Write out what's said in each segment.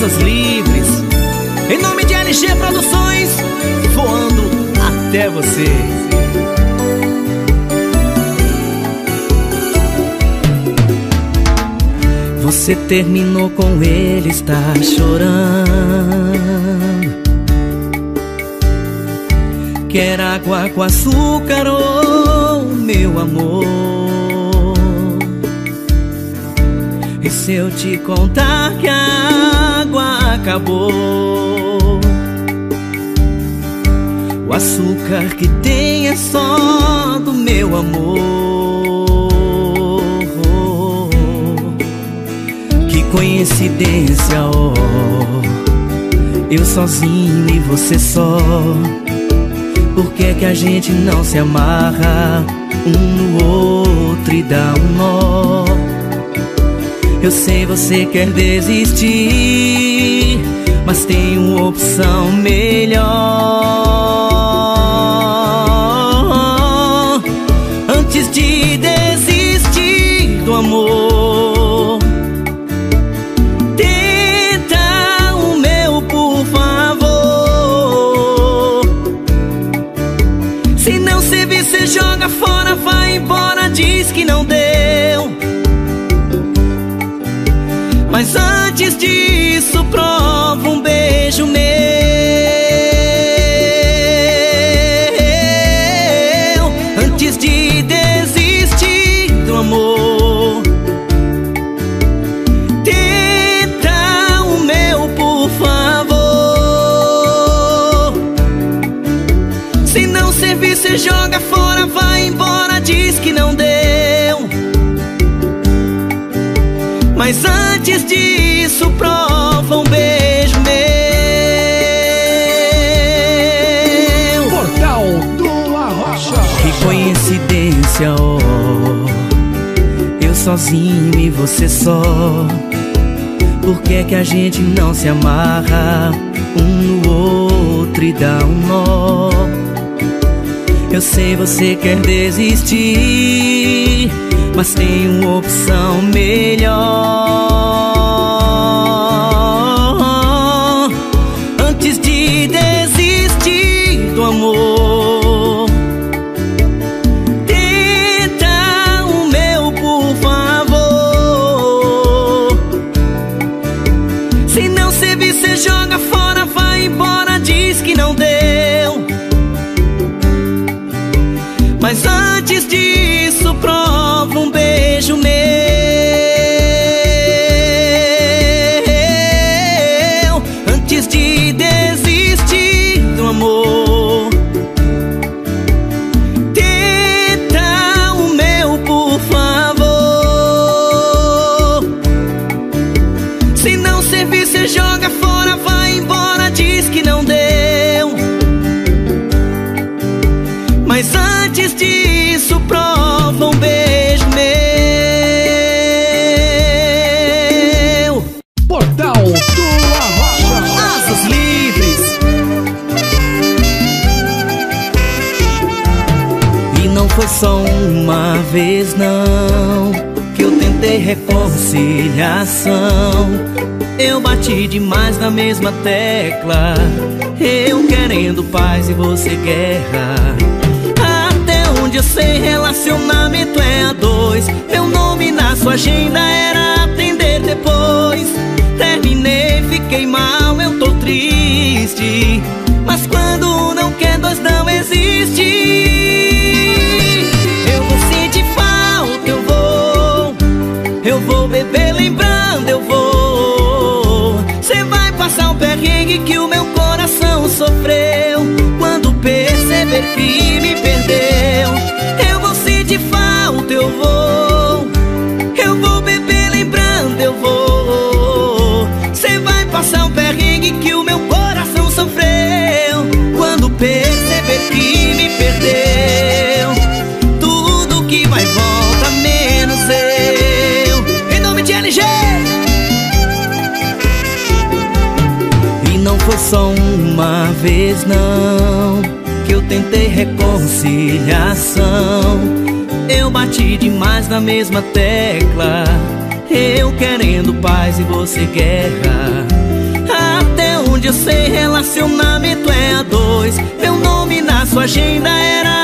Livres. Em nome de LG Produções, voando até você. Você terminou com ele, está chorando. Quer água com açúcar, oh meu amor E se eu te contar que a água acabou? O açúcar que tem é só do meu amor. Que coincidência, oh Eu sozinho e você só. Por que, que a gente não se amarra um no outro e dá um nó? Eu sei você quer desistir, mas tem uma opção melhor. Antes disso, prova um beijo meu. Antes de desistir do amor, tenta o meu, por favor. Se não servir, você joga fora, vai embora, diz que não deu. Mas antes disso prova um beijo meu. Portal do Arrocha. Que coincidência, oh Eu sozinho e você só. Por que que a gente não se amarra Um no outro e dá um nó? Eu sei você quer desistir mas tem uma opção melhor. Amor, reconciliação. Eu bati demais na mesma tecla. Eu querendo paz e você guerra. Até onde eu sei, relacionamento é a dois. Meu nome na sua agenda era atender depois. Terminei, fiquei mal, eu tô triste. Mas quando não quer, dois não existe. Perceber que me perdeu, eu vou sentir falta, eu vou. Eu vou beber lembrando, eu vou. Cê vai passar um perrengue que o meu coração sofreu. Quando perceber que me perdeu, tudo que vai volta menos eu. Em nome de LG. E não foi só uma vez não eu tentei reconciliação. Eu bati demais na mesma tecla. Eu querendo paz e você guerra. onde eu sei relacionamento é a dois Meu nome na sua agenda era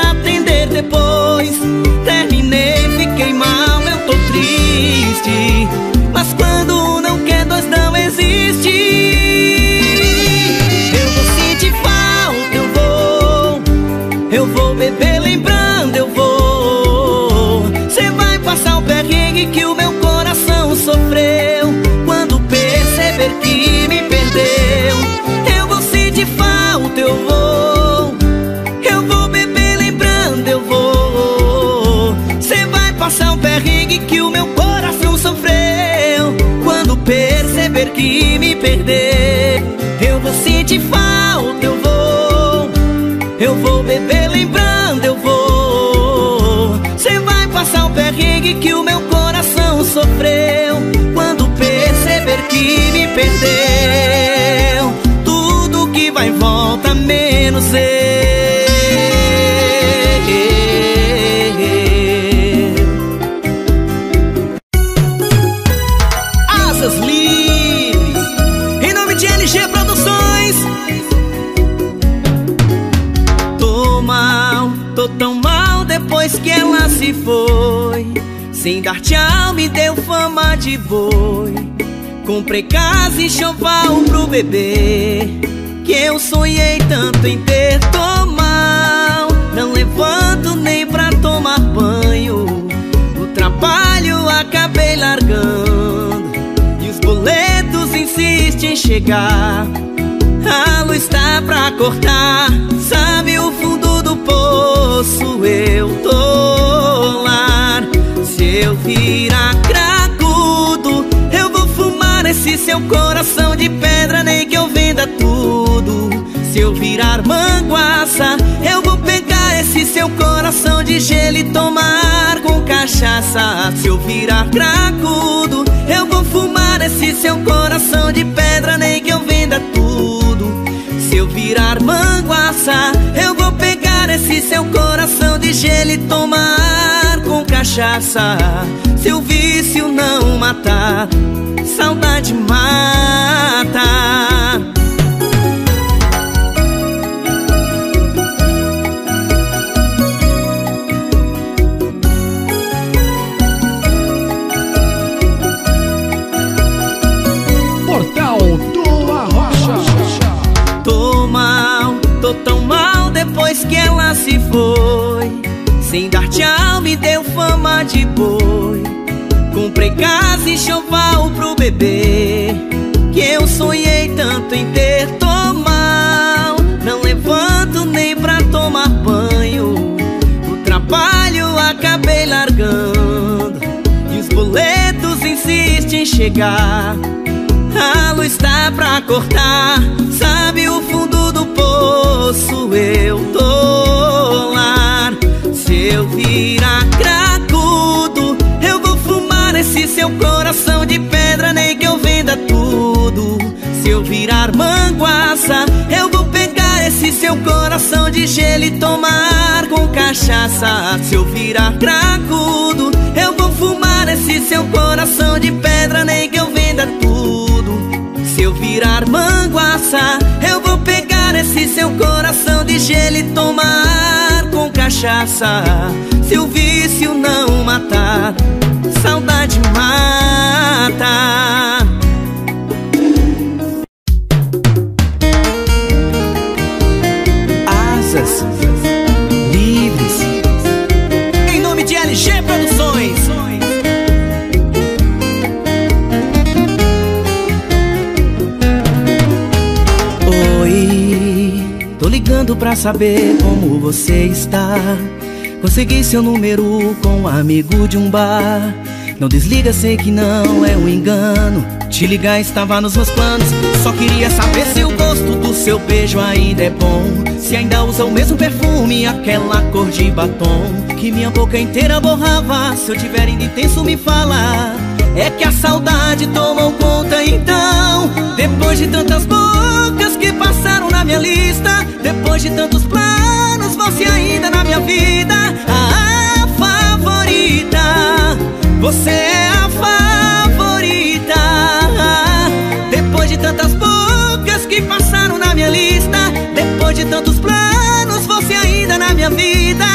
Sentir falta, eu vou. Eu vou beber lembrando, eu vou. Você vai passar um perrengue que o meu coração sofreu Quando perceber que me perdeu. Tudo que vai volta menos eu Sem dar tchau me deu fama de boi. Comprei casa e choval pro bebê Que eu sonhei tanto em ter. Tô mal, não levanto nem pra tomar banho. O trabalho acabei largando E os boletos insistem em chegar. A luz tá pra cortar Sabe o fundo do poço Eu tô lá eu virar cracudo Eu vou fumar esse seu coração de pedra Nem que eu venda tudo. Se eu virar manguaça Eu vou pegar esse seu coração de gelo E tomar com cachaça. Se eu virar cracudo Eu vou fumar esse seu coração de pedra Nem que eu venda tudo. Se eu virar manguaça, eu vou pegar esse seu coração de gelo e tomar cachaça. Se o vício não matar, saudade mata. Portal do Arrocha. Tô mal, tô tão mal depois que ela se foi. Sem dar tchau, me deu fama de boi. Comprei casa e choval pro bebê. Que eu sonhei tanto em ter. Tô mal, não levanto nem pra tomar banho. O trabalho acabei largando. E os boletos insistem em chegar. A luz tá pra cortar, sabe o fundo do poço? Eu tô eu virar cracudo, eu vou fumar esse seu coração de pedra, nem que eu venda tudo. Se eu virar manguaça, eu vou pegar esse seu coração de gelo e tomar com cachaça. Se eu virar cracudo, eu vou fumar esse seu coração de pedra, nem que eu venda tudo. Se eu virar manguaça, eu vou pegar esse seu coração de gelo e tomar cachaça. Se o vício não matar, saudade mata. Pra saber como você está. Consegui seu número com um amigo de um bar. Não desliga, sei que não é um engano. Te ligar estava nos meus planos. Só queria saber se o gosto do seu beijo ainda é bom. Se ainda usa o mesmo perfume aquela cor de batom que minha boca inteira borrava. Se eu tiver ainda intenso, me fala. É que a saudade tomou conta então. Depois de tantas bocas que passaram na minha lista Depois de tantos planos, você ainda na minha vida. A favorita, você é a favorita. Depois de tantas bocas que passaram na minha lista Depois de tantos planos, você ainda na minha vida.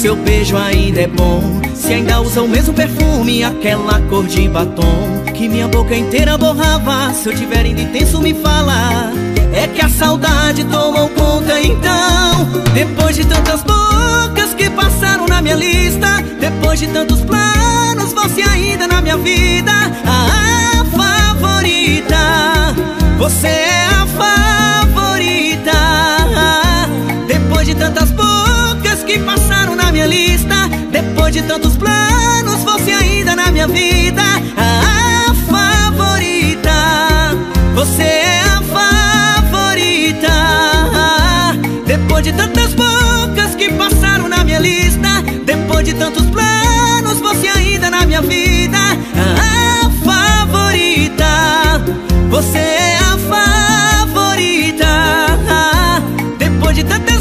Seu beijo ainda é bom. Se ainda usa o mesmo perfume aquela cor de batom. Que minha boca inteira borrava Se eu tiver indo intenso me fala. É que a saudade tomou conta então. Depois de tantas bocas que passaram na minha lista Depois de tantos planos você ainda na minha vida. A favorita. Você é a favorita. Depois de tantas bocas que passaram na minha lista. Depois de tantos planos, você ainda na minha vida. A favorita. Você é a favorita. Depois de tantas bocas que passaram na minha lista. Depois de tantos planos, você ainda na minha vida. A favorita. Você é a favorita. Depois de tantas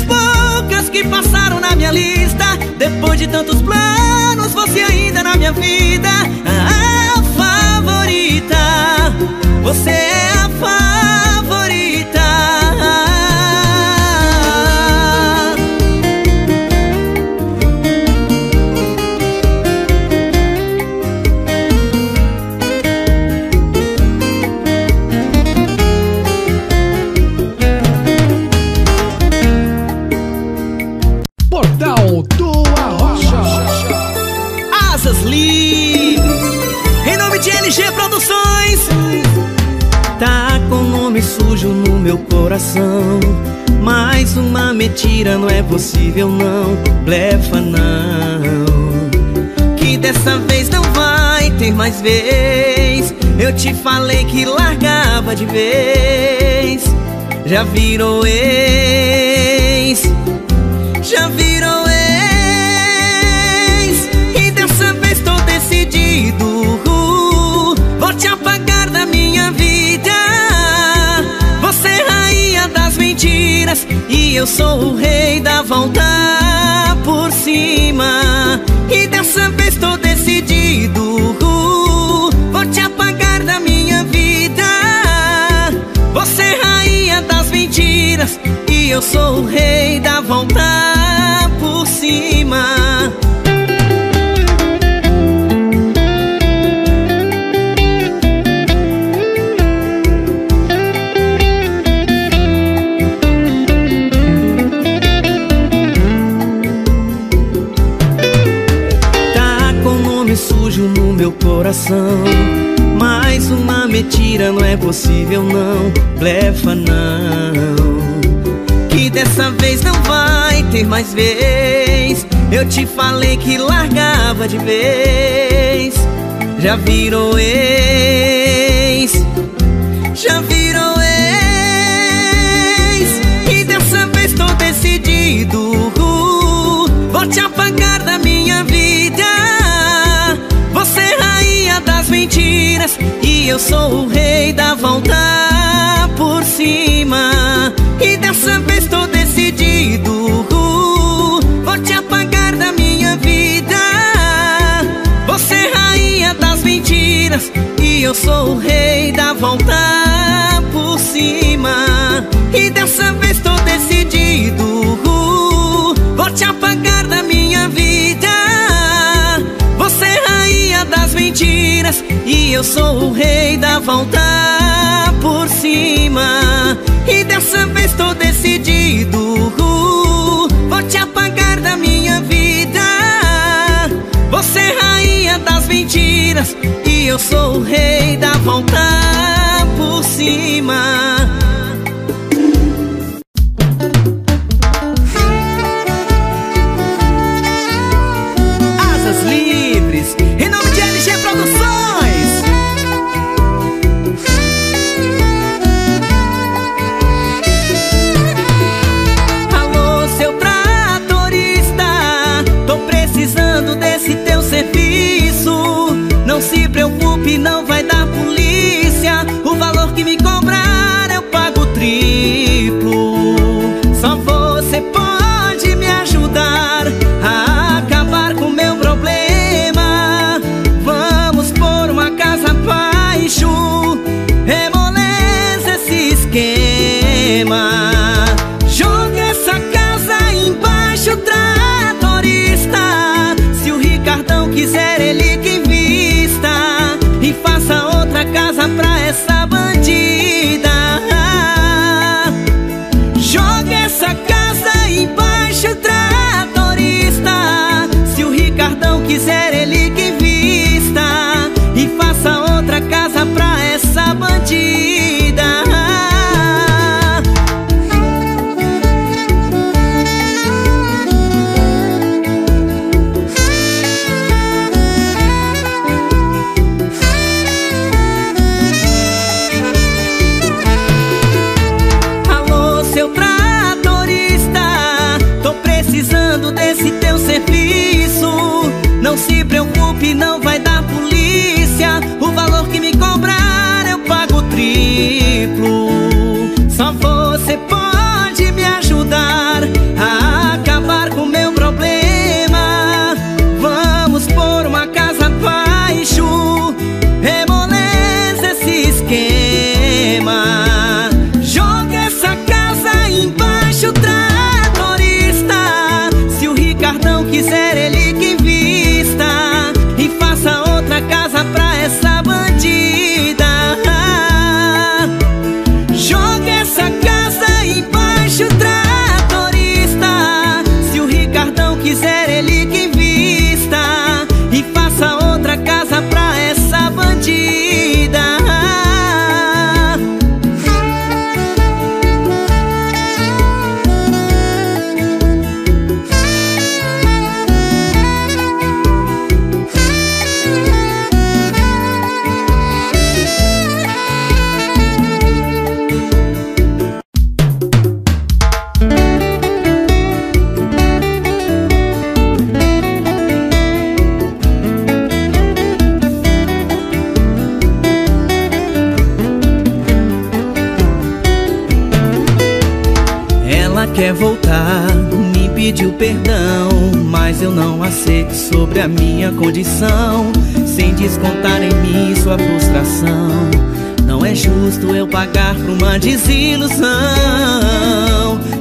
Depois de tantos planos, você ainda na minha vida. A favorita. Você é Blefa não. Que dessa vez não vai ter mais vez. Eu te falei que largava de vez. Já virou ex E eu sou o rei da volta por cima. E dessa vez tô decidido Vou te apagar da minha vida. Você é rainha das mentiras E eu sou o rei da volta por cima mais vez. Eu te falei que largava de vez. Já virou ex. Já virou ex. E dessa vez tô decidido. Vou te apagar da minha vida. Você é rainha das mentiras. E eu sou o rei da volta por cima. E dessa vez tô decidido mentiras E eu sou o rei da volta por cima. E dessa vez tô decidido Vou te apagar da minha vida. Você é rainha das mentiras E eu sou o rei da volta por cima. E dessa vez mentiras E eu sou o rei da volta por cima condição, sem descontar em mim sua frustração. Não é justo eu pagar por uma desilusão.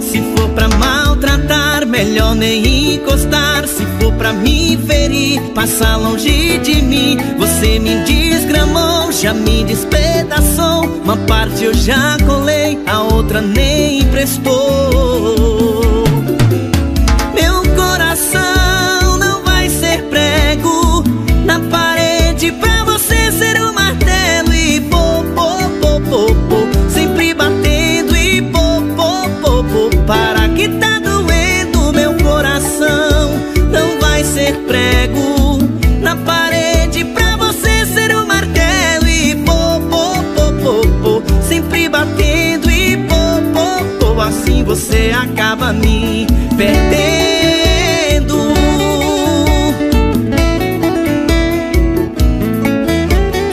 Se for pra maltratar, melhor nem encostar. Se for pra me ferir, passar longe de mim. Você me desgramou, já me despedaçou. Uma parte eu já colei, a outra nem emprestou. você acaba me perdendo.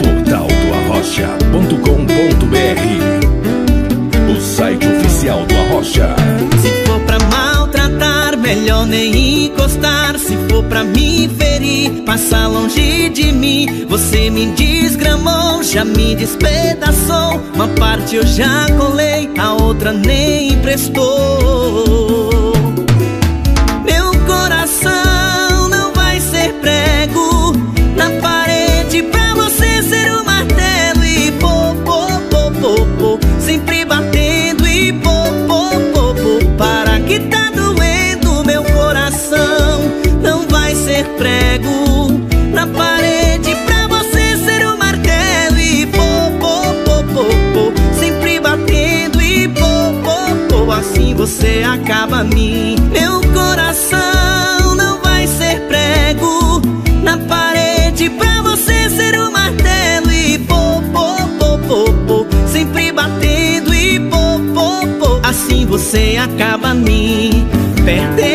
Portal do Arrocha.com.br O site oficial do Arrocha. Se for pra maltratar, melhor nem ir usou pra me ferir. Passa longe de mim Você me desgramou, já me despedaçou. Uma parte eu já colei, a outra nem prestou você acaba mim. Meu coração não vai ser prego na parede pra você ser o um martelo e pô, pô, pô, pô, pô, sempre batendo e pô, pô, pô. Assim você acaba mim. perdendo.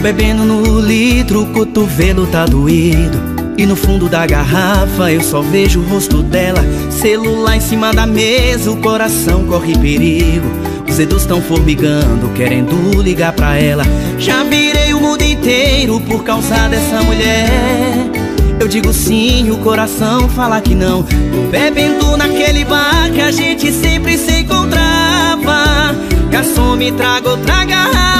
Tô bebendo no litro, o cotovelo tá doído. E no fundo da garrafa eu só vejo o rosto dela. Celular em cima da mesa, o coração corre perigo. Os dedos tão formigando, querendo ligar pra ela. Já virei o mundo inteiro por causa dessa mulher. Eu digo sim, o coração fala que não. Tô bebendo naquele bar que a gente sempre se encontrava. Garçom, me traga outra garrafa.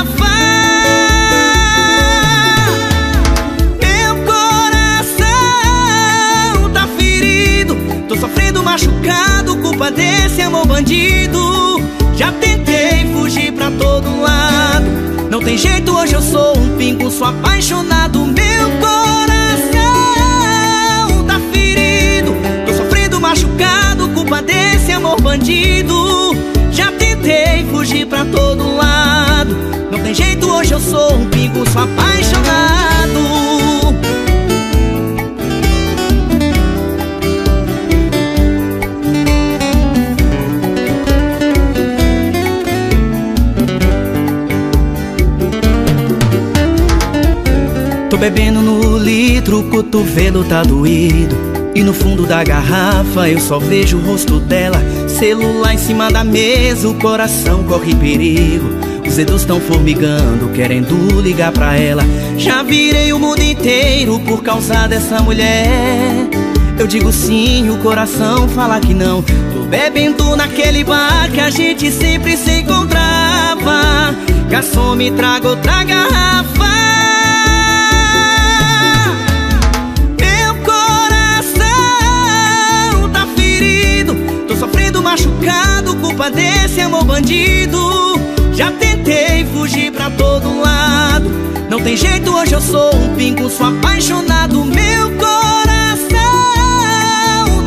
Machucado, culpa desse amor bandido. Já tentei fugir pra todo lado. Não tem jeito, hoje eu sou um pingo, sou apaixonado. Meu coração machucado, culpa desse amor bandido. Já tentei fugir pra todo lado. Não tem jeito, hoje eu sou um pingo, sou apaixonado bebendo no litro, o cotovelo tá doído. E no fundo da garrafa eu só vejo o rosto dela. Celular em cima da mesa, o coração corre perigo. Os dedos tão formigando, querendo ligar pra ela. Já virei o mundo inteiro por causa dessa mulher. Eu digo sim, o coração fala que não. Tô bebendo naquele bar que a gente sempre se encontrava. Garçom, me traga outra garrafa desse amor bandido. Já tentei fugir pra todo lado. Não tem jeito, hoje eu sou um pingo, sou apaixonado. Meu coração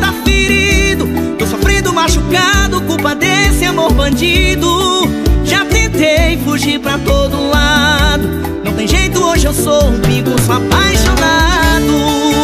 tá ferido. Tô sofrendo machucado, culpa desse amor bandido. Já tentei fugir pra todo lado. Não tem jeito, hoje eu sou um pingo, sou apaixonado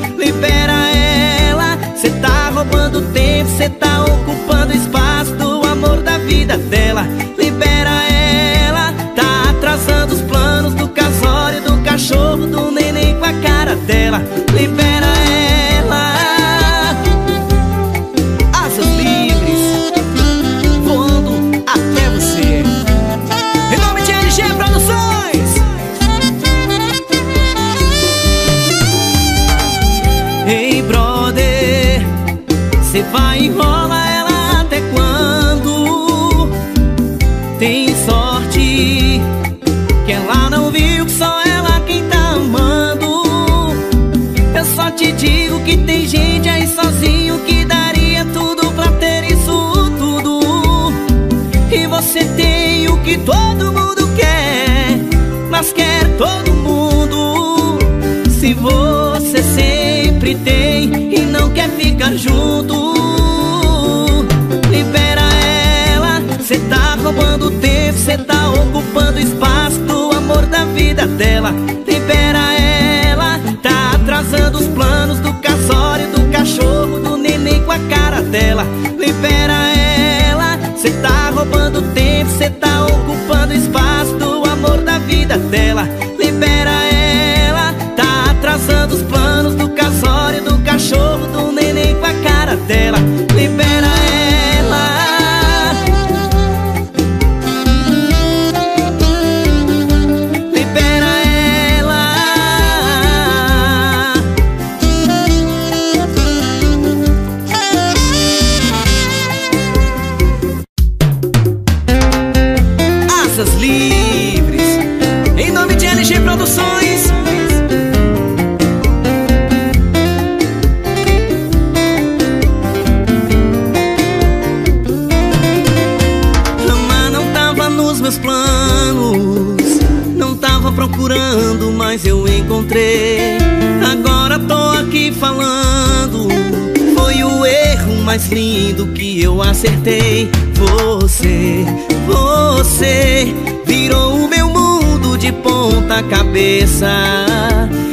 Você tá ocupando o espaço do amor da vida dela. E você tem o que todo mundo quer Mas quer todo mundo. Se você sempre tem E não quer ficar junto Libera ela. Cê tá roubando tempo Cê tá ocupando espaço Do amor da vida dela. Libera ela você tá ocupando. Procurando, mas eu encontrei. Agora tô aqui falando. Foi o erro mais lindo que eu acertei. Você, você virou o meu mundo de ponta cabeça.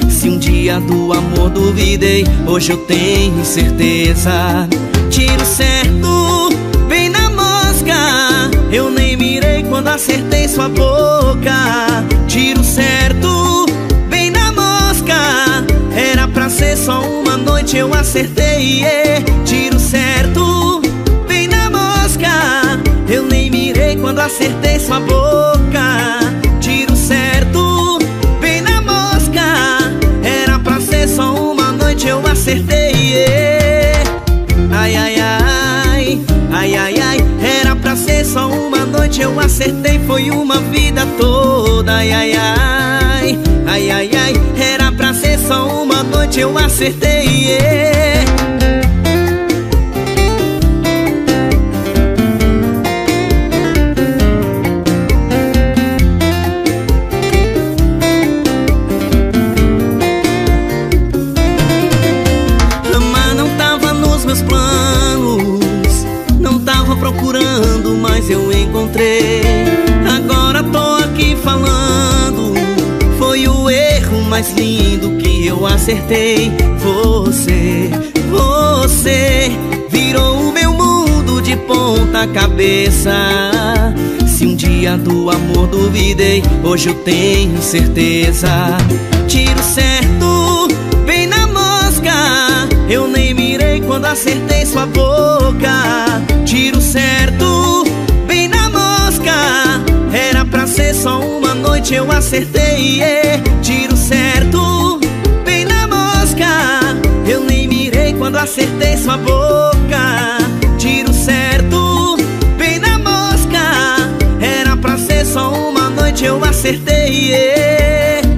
Se um dia do amor duvidei, hoje eu tenho certeza. Tiro certo, quando acertei sua boca. Tiro certo, bem na mosca. Era pra ser só uma noite, eu acertei. Yeah. Tiro certo, bem na mosca. Eu nem mirei quando acertei sua boca. Eu acertei. Yeah. Amar não tava nos meus planos Não tava procurando, mas eu encontrei Agora tô aqui falando Foi o erro mais lindo acertei. Você, você Virou o meu mundo de ponta cabeça. Se um dia do amor duvidei Hoje eu tenho certeza. Tiro certo, bem na mosca. Eu nem mirei quando acertei sua boca. Tiro certo, bem na mosca. Era pra ser só uma noite, eu acertei yeah. Quando acertei sua boca. Tiro certo, bem na mosca. Era pra ser só uma noite, eu acertei yeah.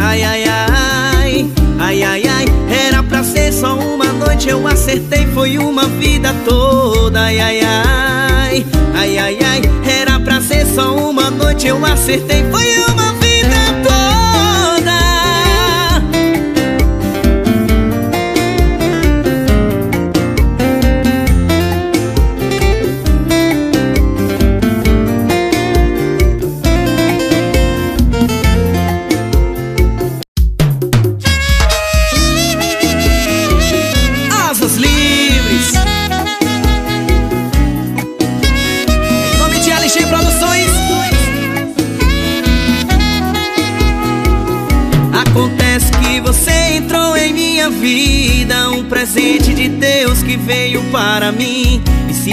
Ai, ai, ai, ai, ai, ai. Era pra ser só uma noite, eu acertei Foi uma vida toda. Ai, ai, ai, ai, ai, ai. Era pra ser só uma noite, eu acertei Foi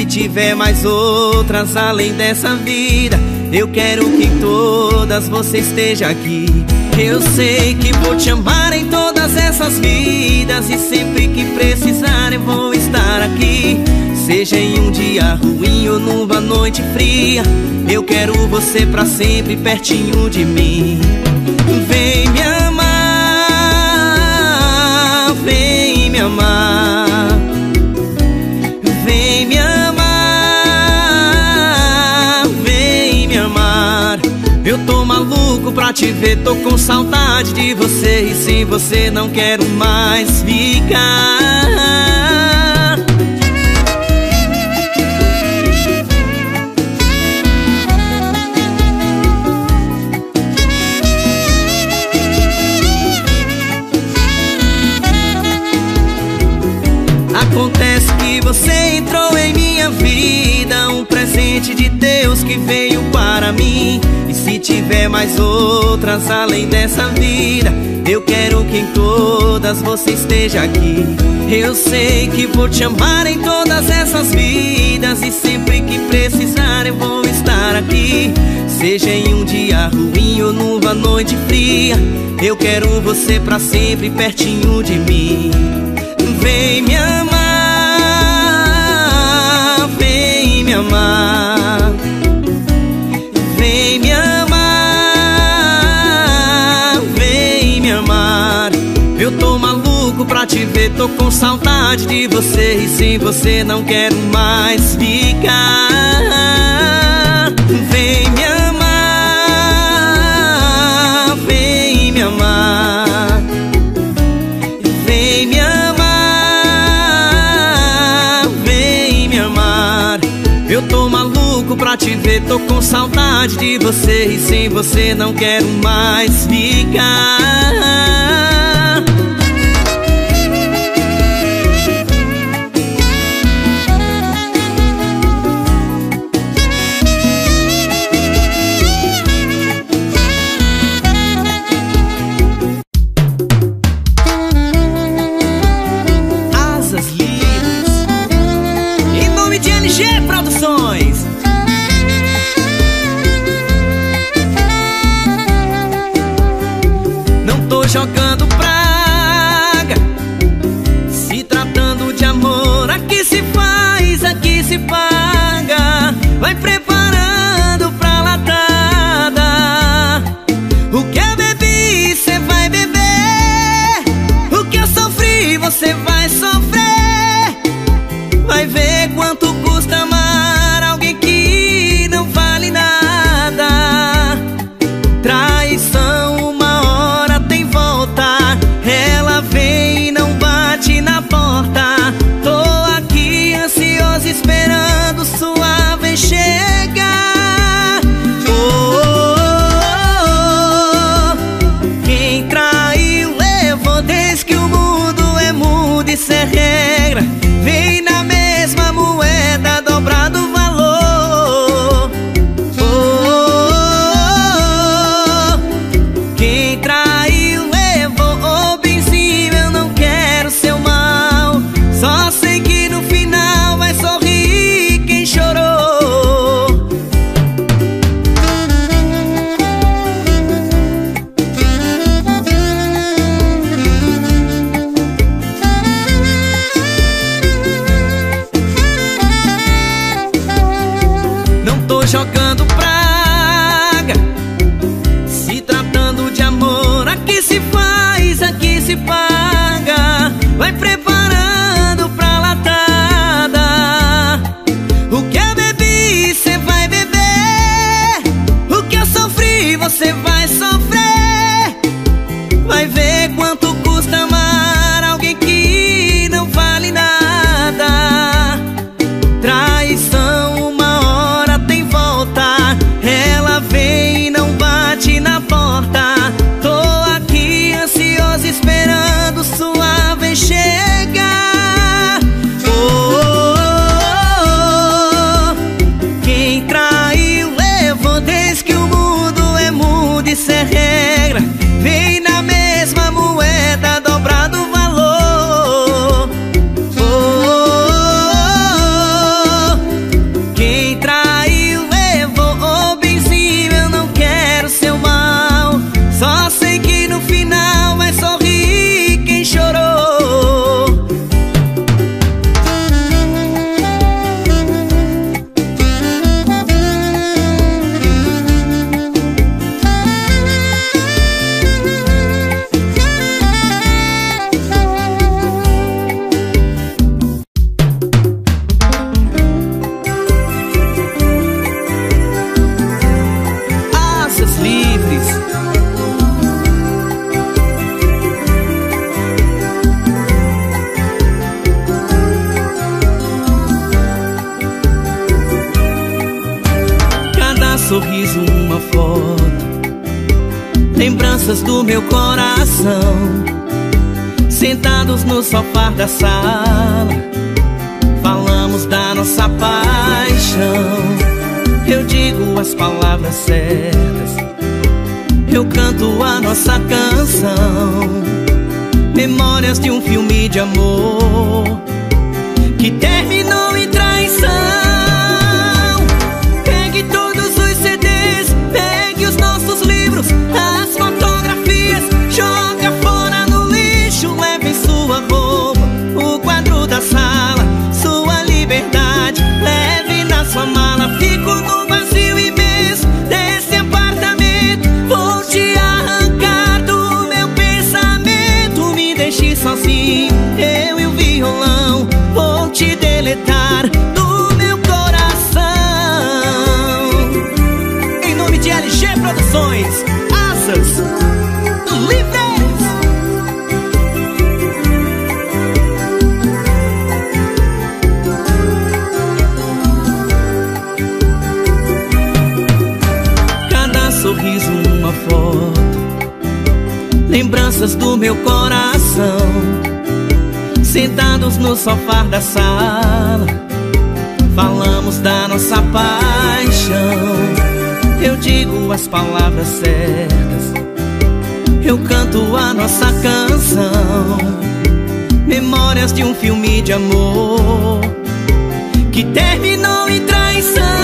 se tiver mais outras além dessa vida Eu quero que todas você esteja aqui. Eu sei que vou te amar em todas essas vidas E sempre que precisar eu vou estar aqui. Seja em um dia ruim ou numa noite fria Eu quero você pra sempre pertinho de mim te ver, tô com saudade de você. E sem você não quero mais ficar além dessa vida Eu quero que em todas você esteja aqui. Eu sei que vou te amar em todas essas vidas E sempre que precisar eu vou estar aqui. Seja em um dia ruim ou numa noite fria Eu quero você pra sempre pertinho de mim. Vem me amar Vem me amar, te ver Tô com saudade de você. E sem você não quero mais ficar. Vem me amar Vem me amar. Vem me amar Vem me amar. Eu tô maluco pra te ver Tô com saudade de você. E sem você não quero mais ficar. as palavras certas. Eu canto a nossa canção, memórias de um filme de amor que terminou em traição. Pegue todos os CDs, pegue os nossos livros, as fotografias, joga fora no lixo, leve sua roupa, o quadro da sala, sua liberdade, leve na sua mala, fico no Lembranças do meu coração. Sentados no sofá da sala Falamos da nossa paixão. Eu digo as palavras certas Eu canto a nossa canção. Memórias de um filme de amor Que terminou em traição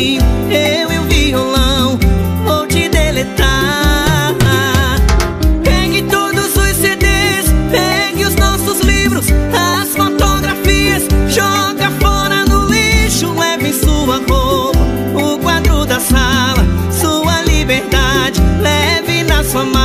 Eu e o violão Vou te deletar. Pegue todos os CDs Pegue os nossos livros As fotografias Joga fora no lixo Leve sua roupa O quadro da sala Sua liberdade Leve na sua mala,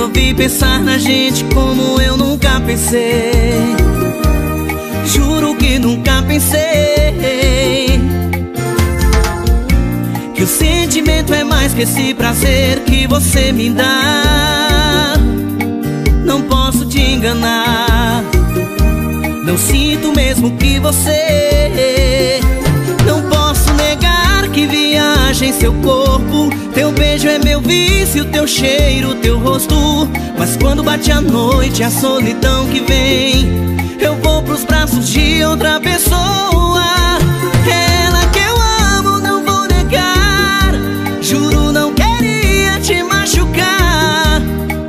resolvi pensar na gente como eu nunca pensei. Juro que nunca pensei. Que o sentimento é mais que esse prazer que você me dá. Não posso te enganar. Não sinto mesmo que você. Viaja em seu corpo. Teu beijo é meu vício, teu cheiro, teu rosto. Mas quando bate a noite, a solidão que vem. Eu vou pros braços de outra pessoa. Ela que eu amo, não vou negar. Juro, não queria te machucar.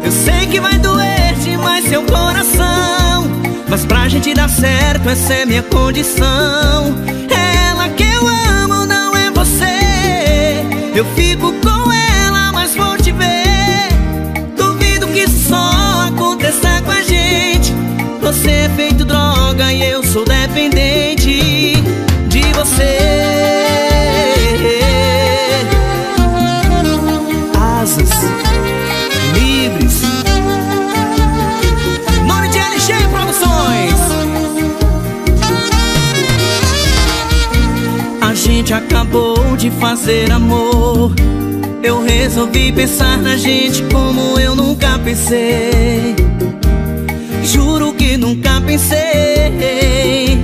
Eu sei que vai doer demais seu coração. Mas pra gente dar certo, essa é minha condição. Ela que eu amo, não é você. Eu fico com ela, mas vou te ver. Duvido que só aconteça com a gente. Você é feito droga e eu sou dependente de você. Fazer amor. Eu resolvi pensar na gente como eu nunca pensei. Juro que nunca pensei.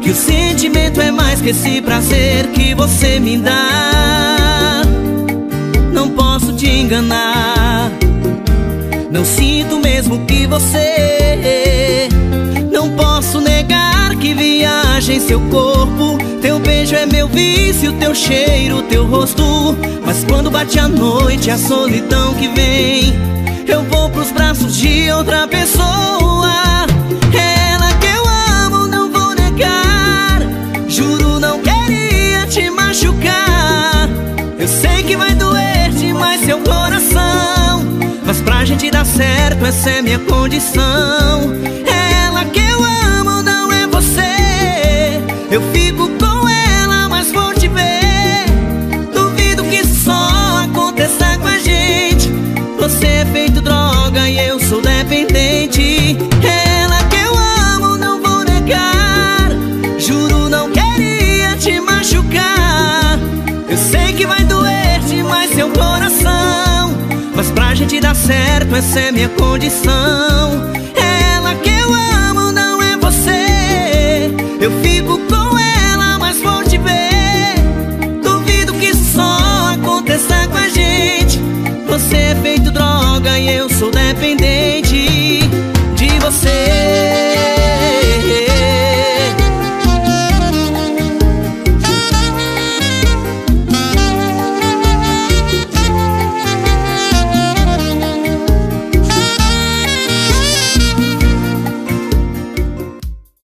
Que o sentimento é mais que esse prazer que você me dá. Não posso te enganar. Não sinto mesmo que você. Não posso negar que viaja em seu corpo. Beijo é meu vício, teu cheiro, teu rosto. Mas quando bate a noite, a solidão que vem. Eu vou pros braços de outra pessoa. Ela que eu amo, não vou negar. Juro, não queria te machucar. Eu sei que vai doer demais seu coração. Mas pra gente dar certo, essa é minha condição. Ela que eu amo, não é você. Eu fico com certo, essa é minha condição. Ela que eu amo não é você. Eu fico com ela, mas vou te ver. Duvido que isso só aconteça com a gente. Você é feito droga e eu sou dependente.